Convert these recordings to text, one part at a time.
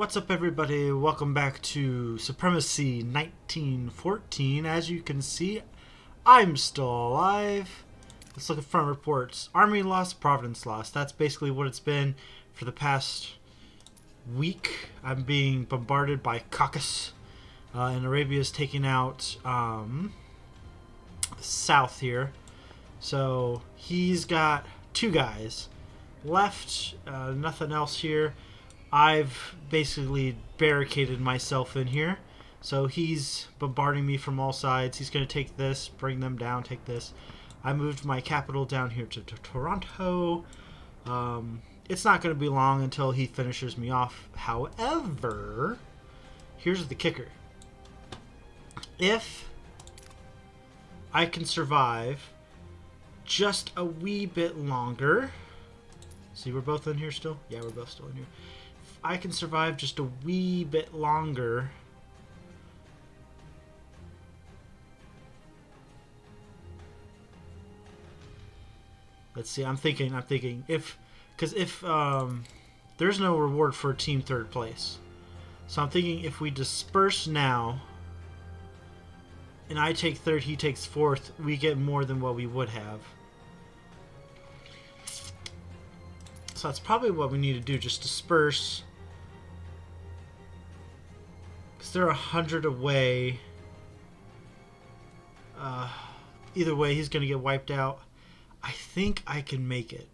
What's up, everybody? Welcome back to Supremacy 1914. As you can see, I'm still alive. Let's look at front reports. Army lost, Province lost. That's basically what it's been for the past week. I'm being bombarded by Caucasus, uh, and Arabia's taking out um, south here. So he's got two guys left, uh, nothing else here. I've basically barricaded myself in here. So he's bombarding me from all sides. He's going to take this, bring them down, take this. I moved my capital down here to, to Toronto. Um, it's not going to be long until he finishes me off. However, here's the kicker. If I can survive just a wee bit longer... See, we're both in here still? Yeah, we're both still in here. I can survive just a wee bit longer... Let's see, I'm thinking, I'm thinking, if... Because if, um... There's no reward for team third place. So I'm thinking if we disperse now... And I take third, he takes fourth, we get more than what we would have. So that's probably what we need to do, just disperse they're a hundred away. Uh, either way, he's going to get wiped out. I think I can make it.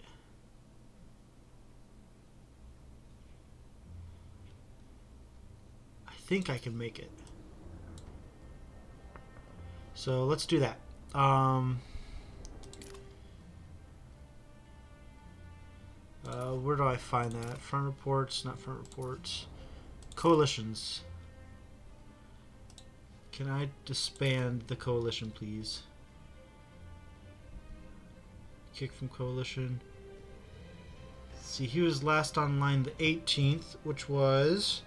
I think I can make it. So let's do that. Um, uh, where do I find that? Front reports, not front reports. Coalitions. Can I disband the coalition, please? Kick from coalition. see, he was last online the 18th, which was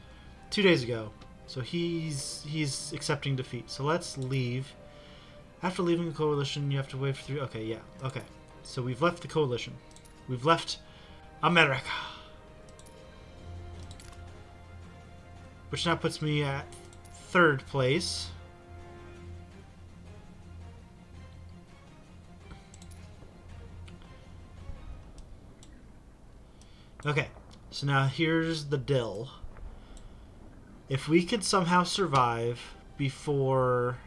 two days ago. So he's he's accepting defeat. So let's leave. After leaving the coalition, you have to wait for three. Okay, yeah. Okay. So we've left the coalition. We've left America. Which now puts me at third place. Okay, so now here's the dill. If we could somehow survive before,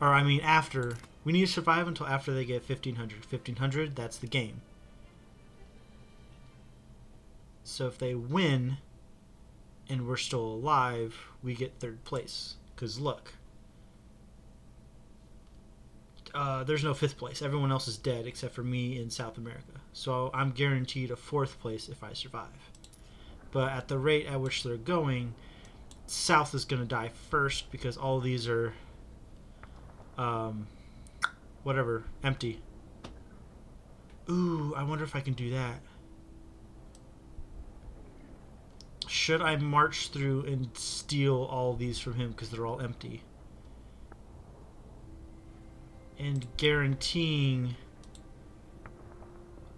or I mean after, we need to survive until after they get 1500. 1500, that's the game. So if they win and we're still alive, we get third place. Because look, uh, there's no fifth place. Everyone else is dead except for me in South America. So I'm guaranteed a fourth place if I survive. But at the rate at which they're going, South is going to die first because all these are, um, whatever, empty. Ooh, I wonder if I can do that. Should I march through and steal all these from him because they're all empty? And guaranteeing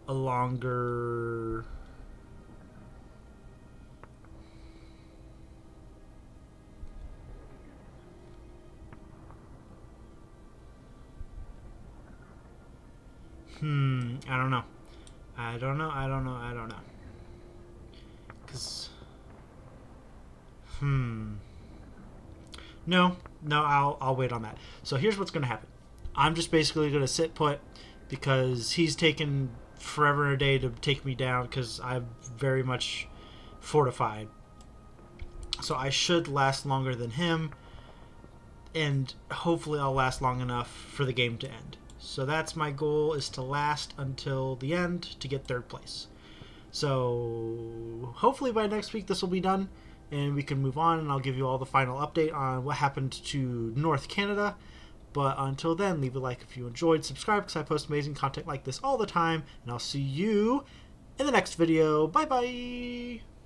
a longer Hmm, I don't know. I don't know, I don't know, I don't know. Cause Hmm. No, no, I'll I'll wait on that. So here's what's gonna happen. I'm just basically going to sit put because he's taken forever and a day to take me down because I'm very much fortified. So I should last longer than him, and hopefully I'll last long enough for the game to end. So that's my goal is to last until the end to get third place. So hopefully by next week this will be done and we can move on and I'll give you all the final update on what happened to North Canada but until then, leave a like if you enjoyed, subscribe because I post amazing content like this all the time, and I'll see you in the next video. Bye bye!